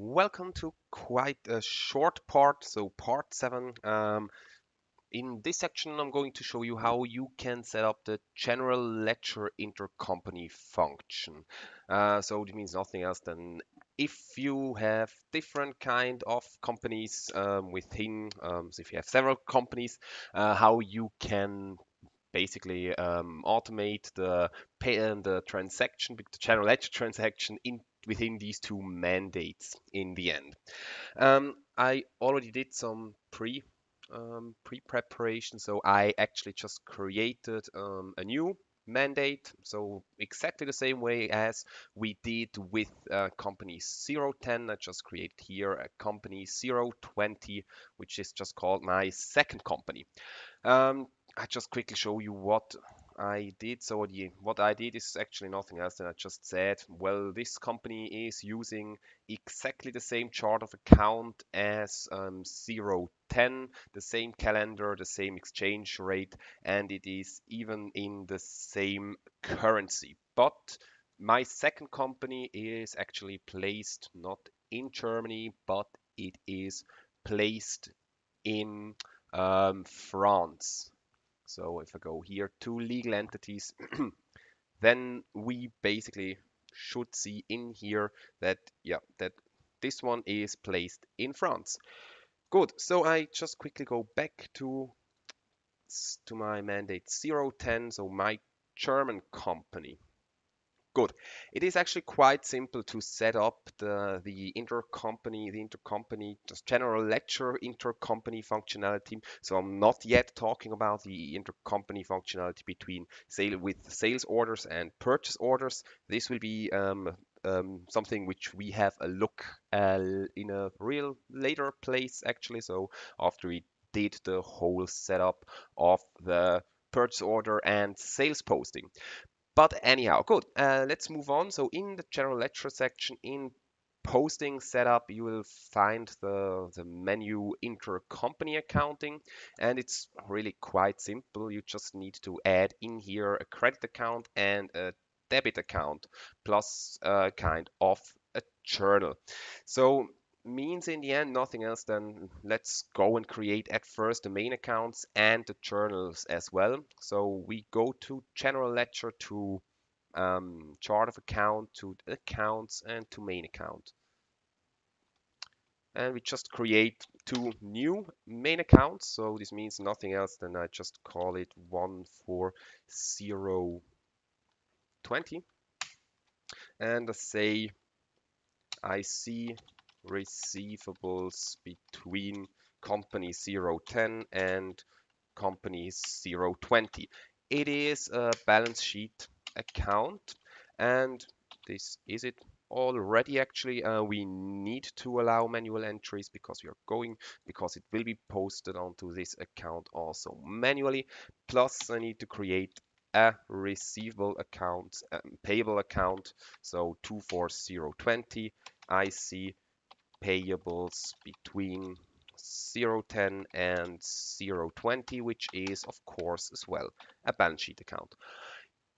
Welcome to quite a short part, so part 7. Um, in this section, I'm going to show you how you can set up the general ledger intercompany function. Uh, so it means nothing else than if you have different kind of companies um, within, um, so if you have several companies, uh, how you can basically um, automate the pay and the transaction, the general ledger transaction in within these two mandates in the end. Um, I already did some pre um, pre-preparation, so I actually just created um, a new mandate so exactly the same way as we did with uh, company 010 I just created here a company 020 which is just called my second company um, I just quickly show you what I did. So the, what I did is actually nothing else than I just said, well, this company is using exactly the same chart of account as um, 010, the same calendar, the same exchange rate, and it is even in the same currency. But my second company is actually placed not in Germany, but it is placed in um, France. So if I go here to legal entities, then we basically should see in here that, yeah, that this one is placed in France. Good, so I just quickly go back to, to my mandate 010, so my German company. Good. It is actually quite simple to set up the, the intercompany, the intercompany, just general ledger intercompany functionality. So I'm not yet talking about the intercompany functionality between sale with sales orders and purchase orders. This will be um, um, something which we have a look uh, in a real later place actually. So after we did the whole setup of the purchase order and sales posting. But anyhow, good. Uh, let's move on. So in the general ledger section in posting setup, you will find the, the menu intercompany accounting and it's really quite simple. You just need to add in here a credit account and a debit account plus a kind of a journal. So means in the end nothing else than let's go and create at first the main accounts and the journals as well. So we go to general ledger to um, chart of account to accounts and to main account. And we just create two new main accounts. So this means nothing else than I just call it one for zero twenty. And I say IC receivables between company 010 and company 020. It is a balance sheet account and this is it already actually. Uh, we need to allow manual entries because we are going because it will be posted onto this account also manually. Plus I need to create a receivable account um, payable account. So 24020 IC payables between 010 and 020, which is of course as well a balance sheet account.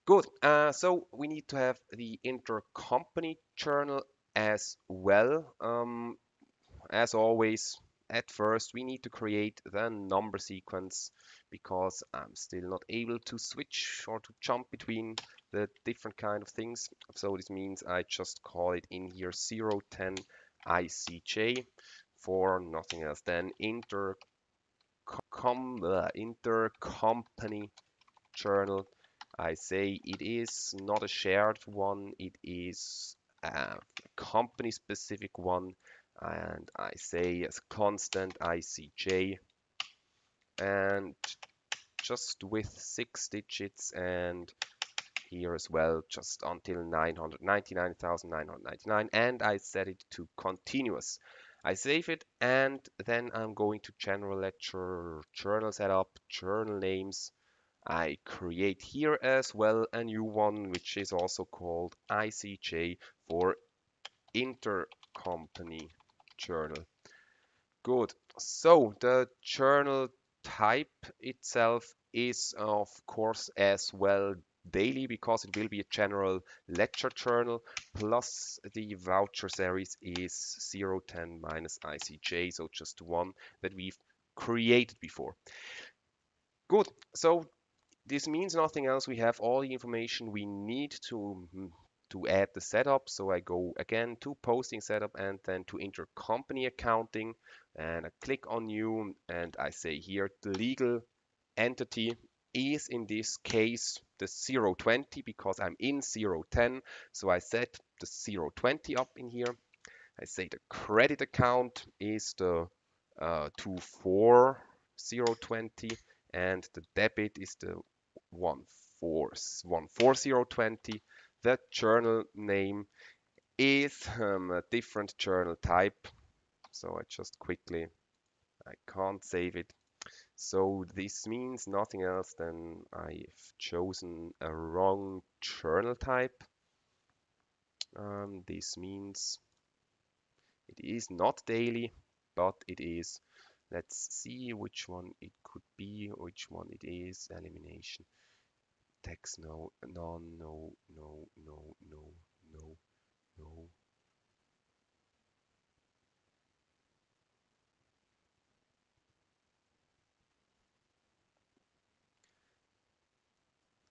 Good, uh, so we need to have the intercompany journal as well. Um, as always, at first we need to create the number sequence because I'm still not able to switch or to jump between the different kind of things. So this means I just call it in here 010 ICJ for nothing else than inter com, uh, intercompany journal. I say it is not a shared one, it is a company specific one and I say as constant ICJ and just with six digits and here as well just until 999,999 and I set it to continuous. I save it and then I'm going to general ledger, journal setup, journal names. I create here as well a new one which is also called ICJ for intercompany journal. Good. So the journal type itself is of course as well daily because it will be a general ledger journal plus the voucher series is 010 minus ICJ, so just one that we've created before. Good, so this means nothing else. We have all the information we need to mm, to add the setup. So I go again to posting setup and then to intercompany accounting and I click on new and I say here the legal entity is in this case the 020 because I'm in 010. So I set the 020 up in here. I say the credit account is the uh, 24020 and the debit is the 14020 the journal name is um, a different journal type. So I just quickly, I can't save it. So this means nothing else than I've chosen a wrong journal type. Um, this means it is not daily, but it is. Let's see which one it could be, which one it is. Elimination. Text no, no, no, no, no, no, no, no.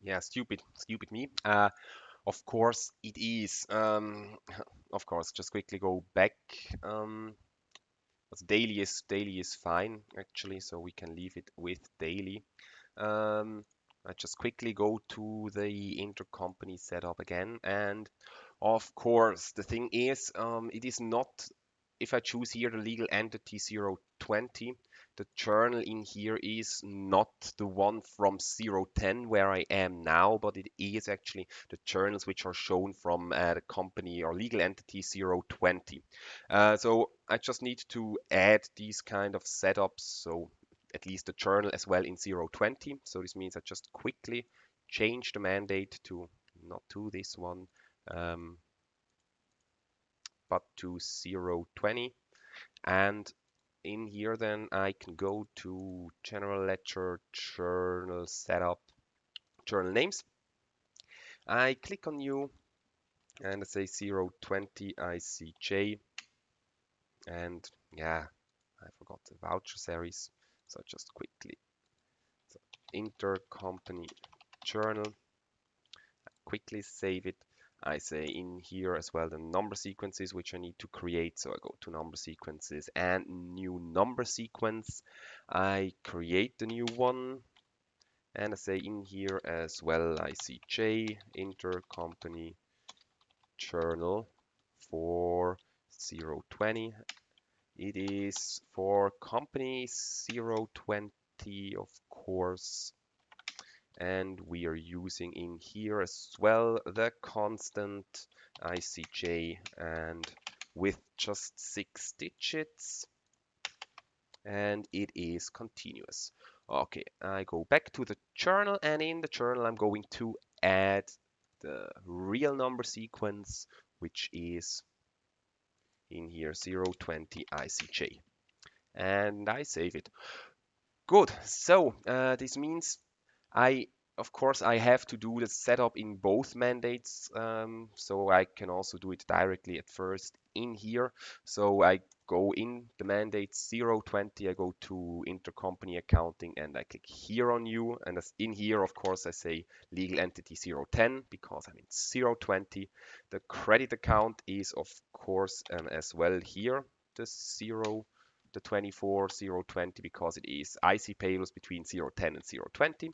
Yeah stupid stupid me. Uh, of course it is. Um, of course just quickly go back. Um, daily is daily is fine actually so we can leave it with daily. Um, I just quickly go to the intercompany setup again. And of course, the thing is, um, it is not, if I choose here the legal entity 020, the journal in here is not the one from 010 where I am now, but it is actually the journals which are shown from uh, the company or legal entity 020. Uh, so I just need to add these kind of setups. So at least the journal as well in 020. So this means I just quickly change the mandate to not to this one, um, but to 020. And in here then I can go to general ledger journal setup journal names. I click on new and I say 020 ICJ and yeah I forgot the voucher series so just quickly, so intercompany journal, quickly save it. I say in here as well the number sequences which I need to create. So I go to number sequences and new number sequence. I create the new one and I say in here as well ICJ intercompany journal for 020 it is for company 020, of course. And we are using in here as well the constant ICJ and with just six digits. And it is continuous. Okay, I go back to the journal and in the journal I'm going to add the real number sequence, which is in here 020 ICJ and I save it. Good, so uh, this means I, of course, I have to do the setup in both mandates, um, so I can also do it directly at first in here. So I go in the mandate 020, I go to intercompany accounting and I click here on you. And as in here, of course, I say legal entity 010 because I'm in 020. The credit account is, of course, um, as well here, the 0 the 24020 because it is IC payables between 010 and 020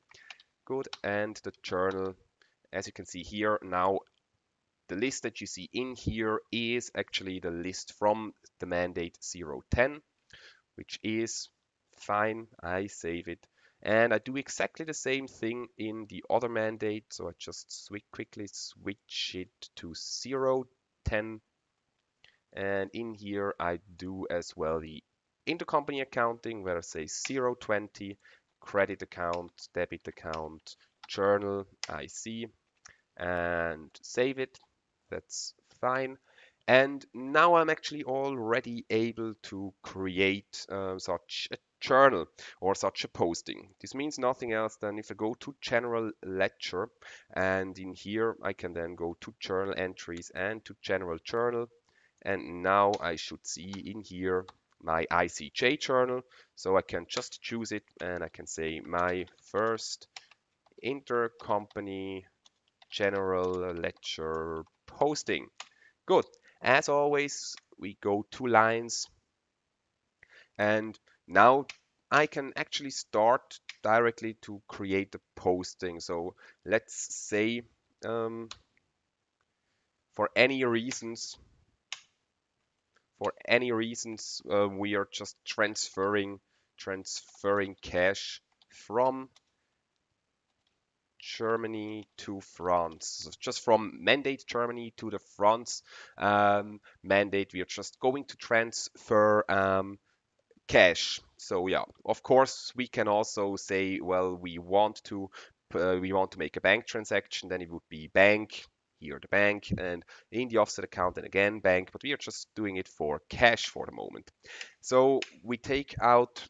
good and the journal as you can see here now the list that you see in here is actually the list from the mandate 010, which is fine. I save it. And I do exactly the same thing in the other mandate. So I just switch, quickly switch it to 010. And in here, I do as well the intercompany accounting where I say 020, credit account, debit account, journal, IC, and save it that's fine. And now I'm actually already able to create uh, such a journal or such a posting. This means nothing else than if I go to general ledger and in here I can then go to journal entries and to general journal and now I should see in here my ICJ journal so I can just choose it and I can say my first intercompany general ledger posting. Good. As always, we go two lines and now I can actually start directly to create the posting. So let's say um, for any reasons, for any reasons, uh, we are just transferring transferring cash from Germany to France. So just from mandate Germany to the France um, mandate, we are just going to transfer um, cash. So yeah, of course we can also say, well, we want to uh, we want to make a bank transaction, then it would be bank here the bank and in the offset account and again bank but we are just doing it for cash for the moment so we take out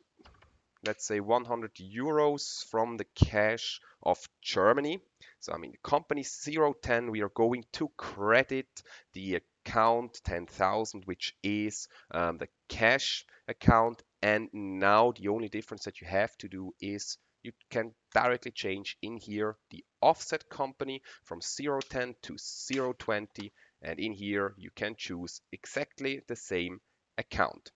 let's say 100 euros from the cash of Germany. So I mean the company 010 we are going to credit the account 10,000 which is um, the cash account and now the only difference that you have to do is you can directly change in here the offset company from 010 to 020 and in here you can choose exactly the same account.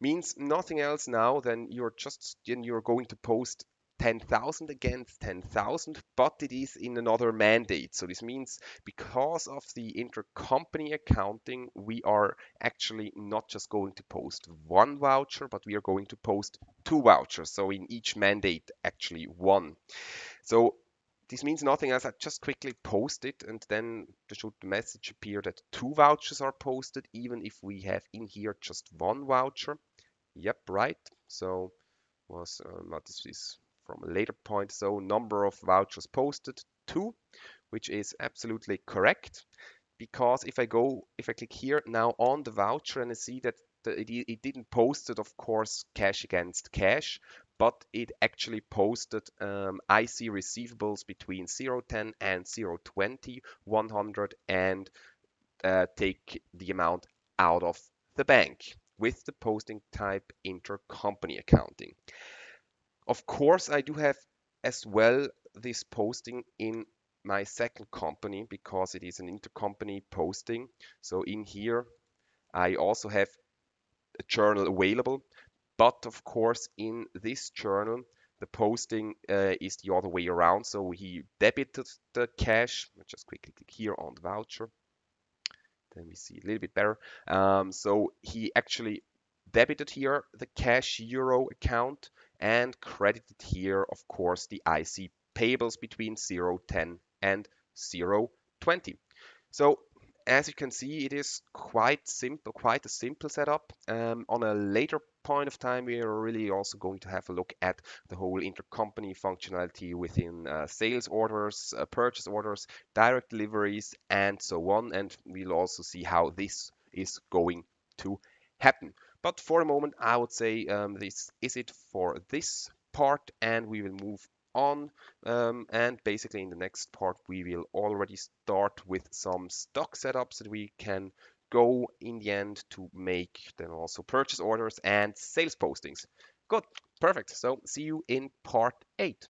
Means nothing else now than you're just then you're going to post 10,000 against 10,000, but it is in another mandate. So this means because of the intercompany accounting, we are actually not just going to post one voucher, but we are going to post two vouchers. So in each mandate, actually one. So this means nothing else. I just quickly post it and then there should the message appear that two vouchers are posted, even if we have in here just one voucher. Yep, right. So was uh, this is from a later point. So number of vouchers posted, two, which is absolutely correct. Because if I go, if I click here now on the voucher and I see that the, it, it didn't post it, of course, cash against cash, but it actually posted um, IC receivables between 010 and 020, 100, and uh, take the amount out of the bank with the posting type intercompany accounting. Of course, I do have as well this posting in my second company because it is an intercompany posting. So in here, I also have a journal available. But of course, in this journal, the posting uh, is the other way around. So he debited the cash. Just quickly click here on the voucher. Then we see a little bit better. Um, so he actually debited here the cash euro account and credited here, of course, the IC payables between 010 and 020. So as you can see, it is quite simple, quite a simple setup. Um, on a later point of time, we are really also going to have a look at the whole intercompany functionality within uh, sales orders, uh, purchase orders, direct deliveries, and so on. And we'll also see how this is going to happen. But for a moment, I would say um, this is it for this part and we will move on um, and basically in the next part we will already start with some stock setups that we can go in the end to make then also purchase orders and sales postings. Good, perfect. So see you in part 8.